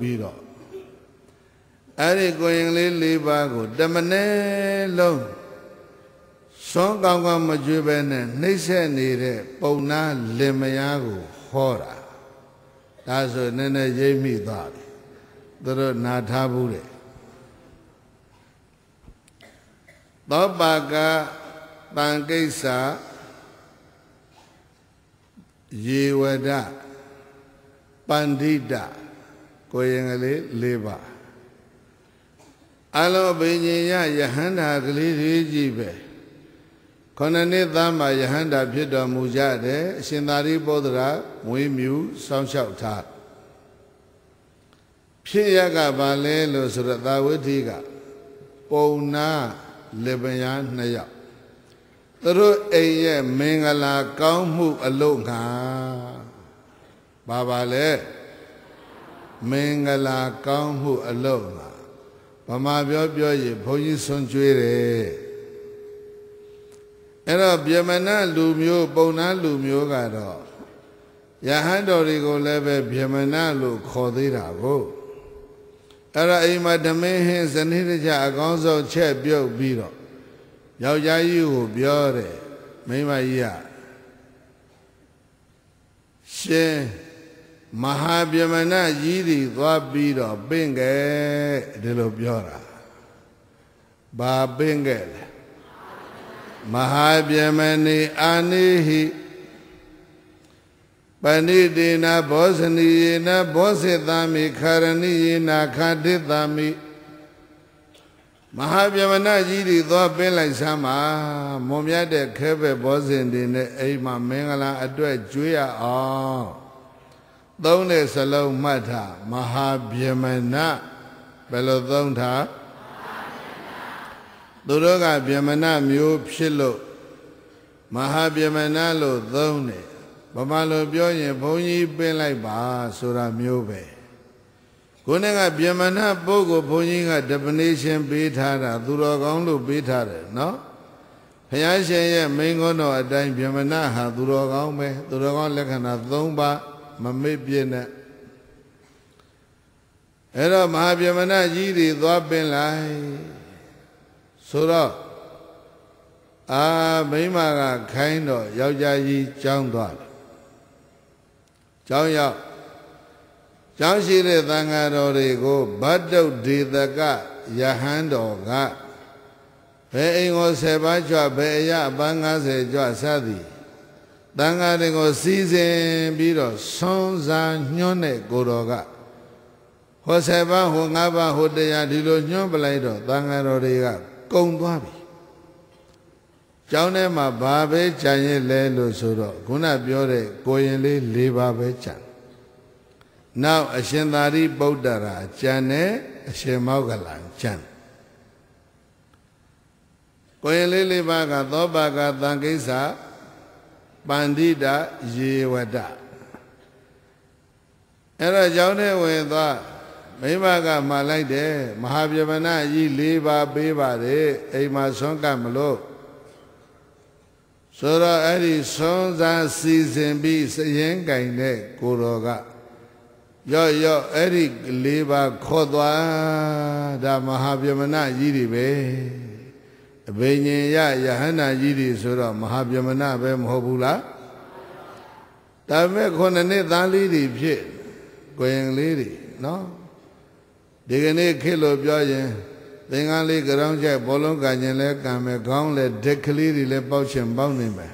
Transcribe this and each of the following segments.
ပြီးတော့အဲ့ဒီကိုရင်လေး၄ပါးကိုတမနဲ့လုံးစွန်းကောင်းကောင်းမကြွေးပဲနဲ့နှိမ့်ဆက်နေတဲ့ပုံနာလင်မယားကိုဟောတာဒါဆိုနည်းနည်းရိပ်မိသွားပြီသူတို့နာထားဘူးတဲ့သောပါကတန်ကိစ္စယေဝဒပန္တိတ ကိုရင်ကလေး၄ပါးအလောဘိညာယယဟန္တာကလေးတွေကြီးပဲခொနနှစ်သားမှာယဟန္တာဖြစ်တော်မူကြတဲ့အရှင်သာရိပုတ္တရာမွေးမြူစောင့်ရှောက်ထားဖြစ်ရကဘာလဲလို့ဆိုတော့သာဝတိကပုံနာလေပညာနှစ်ယောက်သူတို့အိမ်ရဲ့မင်္ဂလာကောင်းမှုအလို့ငါဘာပါလဲ မင်္ဂလာကောင်းမှုအလို့ငါဗမာပြောပြောရင်ဘုန်းကြီးဆွန်ကျွေးတယ်အဲ့တော့ဗြဟ္မဏလူမျိုးပုံနာလူမျိုးကတော့ယဟန်တော်တွေကိုလည်းပဲဗြဟ္မဏလို့ခေါ်သေးတာကိုအဲ့တော့အိမ်မှာဓမင်းဟင်းဇနိတကြအကောင်းဆုံးချက်ပြုတ်ပြီးတော့ယောက်ျားကြီးကိုပြောတယ်မိန်းမကြီးကရှင် မဟာဗျမဏကြီးတွေသွားပြီးတော့ပင့်ခဲ့ဒီလိုပြောတာဘာပင့်ခဲ့လဲမဟာဗျမဏိအာနိဟိပဏိတေနဘောဇနီယေနဘောဇိတမိခရဏိယေနခဋ္ဌိတမိမဟာဗျမဏကြီးတွေသွားပင်းလိုက်စမ်းပါမွန်မြတ်တဲ့ခဲဘက်ဘောဇင်တွေနဲ့အိမ်မှာမင်္ဂလာအတွက်ကျွေးရအောင် သုံးတဲ့စလုံးမှတ်ထားမဟာဗျမဏဘယ်လိုသုံးထားသူတို့ကဗျမဏမျိုးဖြစ်လို့မဟာဗျမဏလို့သုံးတယ်ဗမာလိုပြောရင်ဘုန်းကြီးပင်းလိုက်ပါဆိုတာမျိုးပဲခုနကဗျမဏပုဂ္ဂိုလ်ဘုန်းကြီးက definition ပေးထားတာသူတော်ကောင်းလို့ပေးထားတယ်နော်ဘုရားရှင်ရဲ့မိန်ကုန်းတော်အတိုင်းဗျမဏဟာသူတော်ကောင်းပဲသူတော်ကောင်းလက္ခဏာ၃ပါး မမေ့ပြည့်နဲ့အဲ့တော့မဟာဗျမဏကြီးတွေသွားပင်လိုက်ဆိုတော့အာမိမကခိုင်းတော့ယောက်ျားကြီးကြောင်းသွားတယ်ကြောင်းရောက်ကျောင်းရှိတဲ့သံဃာတော်တွေကိုဗတ္တုဒေသကယဟန်တော်ကဘယ်အိမ်ကို10ပါးကြွဘယ်အရာပန်း90ကြွစသည် တန်ဃာတွေကိုစီစဉ်ပြီးတော့ဆွမ်းစားညွှန်းတဲ့ကိုတော်ကဟောဆယ်ပါးဟိုငါးပါးဟိုတရားဒီလိုညွှန်းပလိုက်တော့တန်ဃာတော်တွေကကုံသွားပြီကျောင်းထဲမှာဘာပဲကြံရင်လဲလို့ဆိုတော့ခုနပြောတဲ့ကိုရင်လေး၄ပါးပဲကြံနောက်အရှင်သာရိပုတ္တရာကြံတယ်အရှင်မောဂလန်ကြံကိုရင်လေး၄ပါးကသောပါကသံကိစ္စ ပန္တိတယေဝတအဲ့တော့ကျောင်းထဲဝင်သွားမိမကမှာလိုက်တယ်မဟာဗျမဏကြီး၄ပါးပေးပါတယ်အိမ်မှာဆွမ်းကပ်မလို့ဆိုတော့အဲ့ဒီဆွမ်းစားစီစဉ်ပြီးစရင်ကင်တဲ့ကိုတော်ကရော့ရော့အဲ့ဒီ၄ပါးခေါ်သွားဒါမဟာဗျမဏကြီးတွေပဲ အဘိညာယယဟန္တာကြီးတွေဆိုတော့မဟာဗျမဏပဲမဟုတ်ဘူးလားဒါပေမဲ့ခုနှစ်နှစ်သားလေးတွေဖြစ်ကိုရင်လေးတွေနော်ဒီကနေ့ခေတ်လို့ပြောရင်သင်္ကန်းလေးကြောင်းကျက်ဘောလုံးကင်ရင်လဲကံမယ်ခေါင်းလဲဒက်ကလေးတွေလဲပေါက်ချင်ပေါက်နေမယ်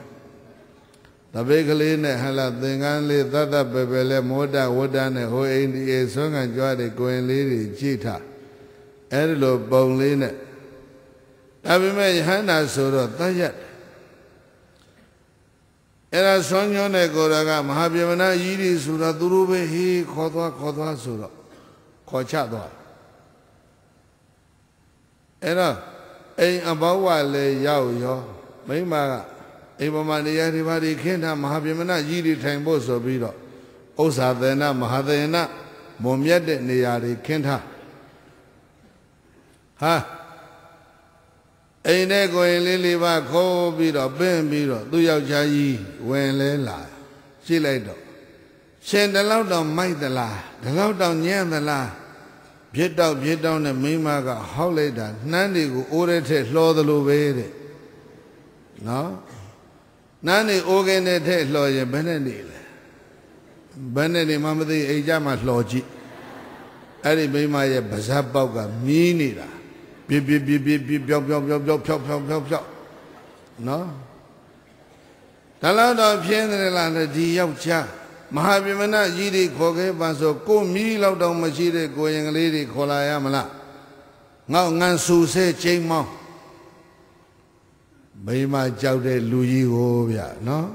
တပိတ်ကလေးနဲ့ဟလာသင်္ကန်းလေးသတ်သတ်ပဲပဲလဲမောဒဝဒ္ဒနဲ့ဟိုအိန္ဒိယဆွမ်းကကြွားတဲ့ကိုရင်လေးတွေကြည့်ထားအဲ့ဒီလိုပုံလေးနဲ့ ဒါပေမဲ့ယဟန္တာဆိုတော့တတ်ရက်အဲ့ဒါဆွမ်းညွှန်းတဲ့ကိုယ်တော်ကမဟာပြမနာကြီးတွေဆိုတော့သူတို့ပဲဟေးခေါ်သွားခေါ်သွားဆိုတော့ခေါ်ချသွားအဲ့တော့အိမ်အဘောဝလည်းရောက်ရောမိမကအိမ်ပေါ်မှာနေရာဒီပါဒီခင်းထားမဟာပြမနာကြီးတွေထိုင်ဖို့ဆိုပြီးတော့ဥစ္စာသေနမဟာသေနမွန်မြတ်တဲ့နေရာတွေခင်းထားဟာ အိမ်ထဲကိုရင်လေးလေးပါခိုးပြီးတော့ပင့်ပြီးတော့သူ့ယောက်ျားကြီးဝင်လဲလာရှိလိုက်တော့ရှင်ဒီလောက်တော့မိုက်သလားဒီလောက်တော့ညံ့သလားပြစ်တော့ပြစ်တော့နဲ့မိမကဟောက်လိုက်တာနှမ်းတွေကိုအိုးရဲထက်လှော်သလိုပဲတဲ့နော်နှမ်းတွေအိုးကင်းတဲ့ထက်လှော်ရင်ဘယ်နဲ့နေလဲဘယ်နဲ့နေမှမသိအိမ်ကြမှာလှော်ကြည့်အဲ့ဒီမိမရဲ့ဗဇက်ပေါက်ကမြည်နေတာ ပြပြပြပြပြပြောက်ပြောက်ပြောက်ပြောက်ဖြောက်ဖြောက်ဖြောက်ဖြောက်နော်ဒါလောက်တော့ပြင်းတယ်လားဒီယောက်ျားမဟာပြမဏကြီးတွေခေါ်ခဲ့ပါဆိုကိုမီးလောက်တော့မရှိတဲ့ကိုရင်ကလေးတွေခေါ်လာရမလားငေါငန်းဆူဆဲချိန်မောင်းမိမကြောက်တဲ့လူကြီးကိုဗျနော်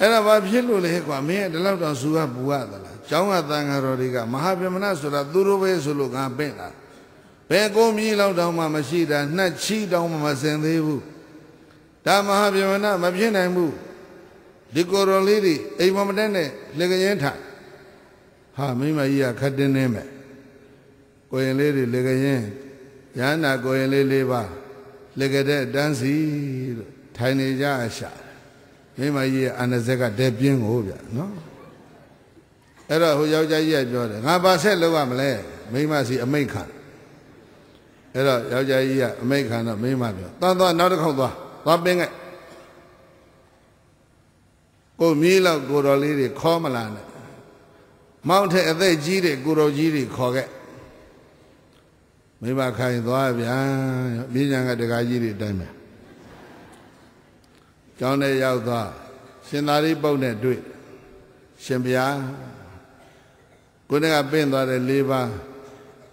အဲ့ဒါဘာဖြစ်လို့လဲကွာမင်းဒီလောက်တော့ဆူကပူရသလားကျောင်းကတန်ဃာတော်တွေကမဟာပြမဏဆိုတာသူတို့ပဲဆိုလို့ငါပင့်တာဘယ်ကိုမြည်လောက်တော့မှမရှိတာနှက်ချီတောင်းမှမစင်သေးဘူးဒါမဟာပြမဏမဖြစ်နိုင်ဘူးဒီကိုယ်တော်လေးတွေအိမ်မမတက်နဲ့လေကရင်ထိုင်ဟာမိမကြီးကခတ်တင်းနေမဲ့ကိုရင်လေးတွေလေကရင်ရဟန္တာကိုရင်လေးလေးပါလေကတဲ့တန်းစီလို့ထိုင်နေကြအရှာ မိမကြီးရဲ့အာနဇက်ကတဲပြင်းကိုဗျနော်အဲ့တော့ဟိုယောက်ျားကြီးကပြောတယ်ငါဘာဆက်လုပ်ရမလဲမိမစီအမိတ်ခံအဲ့တော့ယောက်ျားကြီးကအမိတ်ခံတော့မိမပြောသွားသွားနောက်တစ်ခေါက်သွားသွားပင်းခဲ့ကိုမြည်လောက်ကိုတော်လေးတွေခေါ်မလာနဲ့မောင်းထက်အသက်ကြီးတဲ့ကိုတော်ကြီးတွေခေါ်ခဲ့မိဘခိုင်သွားဗျာမြင်းညာကတကားကြီးတွေတိုင်းပဲ ကျောင်းထဲရောက်သွားရှင်သာရိပုတ္တနဲ့တွေ့ရှင်ဗျာကိုယ်ကပင့်သွားတဲ့၄ပါး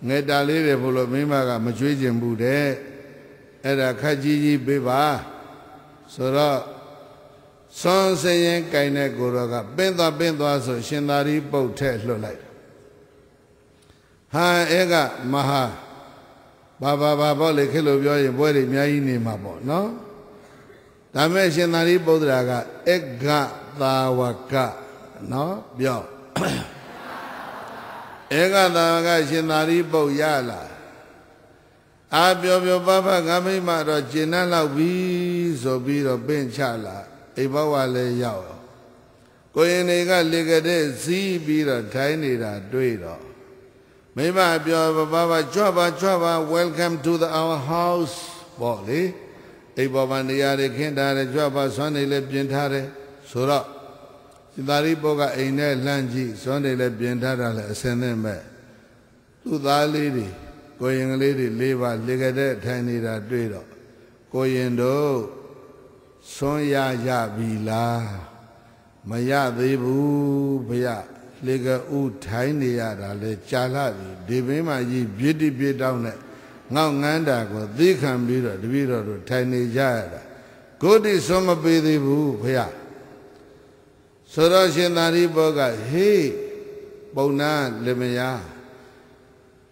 ငယ်တာလေးတွေဘုလို့မိမကမကြွေးကျင်ဘူးတဲ့အဲ့ဒါခက်ကြီးကြီးပေးပါဆိုတော့စွန်စရင်ကင်တဲ့ကိုရောကပင်းသွားပင်းသွားဆိုရှင်သာရိပုတ်ထဲလွတ်လိုက်ဟာအဲကမဟာဘာဘာဘာပေါ့လေခေလို့ပြောရင်ပွဲတွေအများကြီးနေမှာပေါ့နော် ဒါမဲ့ရှင်သာရိပုတ္တရာကအက္ခသာဝကနော်ပြောဧကသာဝကရှင်သာရိပုတ်ရလာအာပြောပြောပပငါမိမတော့ကျင်နှံ့လောက်ပြီဆိုပြီးတော့ပင့်ချလာအိဘဝလည်းရောက်ကိုရင်တွေကလေကတဲ့ဇီးပြီးတော့ထိုင်းနေတာတွေ့တော့မိမပြောဘာဘာကြွပါကြွပါ welcome to the our house ပေါ့လေ အိဘောဗန်တရားတွေခင်းထားတယ်ကြွပါဆွမ်းနေလည်းပြင်ထားတယ်ဆိုတော့စိတာရိပုတ်ကအိမ်နဲ့လှမ်းကြည့်ဆွမ်းနေလည်းပြင်ထားတာလည်းအစင်နဲ့မဲ့သူ့သားလေးတွေကိုရင်ကလေးတွေလေးပါလေကတဲ့ထိုင်နေတာတွေ့တော့ကိုရင်တို့ဆွမ်းရရပြီလားမရသေးဘူးဘုရားလေကဥထိုင်းနေရတာလဲကြာလာပြီဒီဘင်းမှာကြီးပြစ်တိပြစ်တောင်းနဲ့ ငေါငန်းတာကိုသိခံပြီးတော့တပည့်တော်တို့ထိုင်နေကြရတာကိုတိဆွမ်းမပေးသေးဘူးဘုရားဆိုတော့ရှင်သာရိပုတ္တကဟေးပုံနာလင်မယား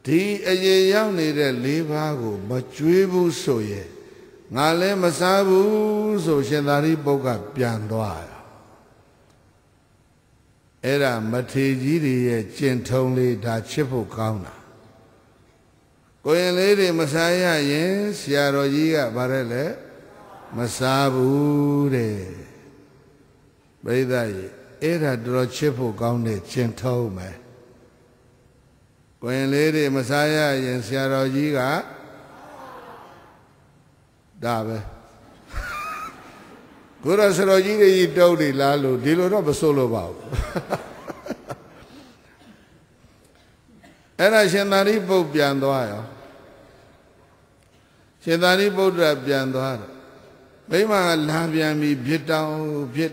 ဒီအရေရောက်နေတဲ့၄ပါးကိုမကြွေးဘူးဆိုရဲ့ငါလည်းမစားဘူးဆိုရှင်သာရိပုတ္တကပြန်သွားရအဲ့ဒါမထေကြီးတွေရဲ့ကျင့်ထုံးလေးဒါချစ်ဖို့ကောင်းတာ ကိုရင်လေးတွေမစားရရင်ဆရာတော်ကြီးကဗါရဲလဲမစားဘူးတဲ့ပြိဿကြီးအဲ့ဒါတော်ချစ်ဖို့ကောင်းတဲ့ကျင့်ထုံးမယ်ကိုရင်လေးတွေမစားရရင်ဆရာတော်ကြီးကဒါပဲကိုရဆရာကြီးတွေကြီးတုံးနေလားလို့ဒီလိုတော့မစိုးလို့ပါဘူးအဲ့ဒါရှင်သာရိပုတ္တပြန်သွားရော ရှင်သာရိပုတ္တပြန်သွားတယ်မိမကလာပြန်ပြီးဖြစ်တောင်းဖြစ်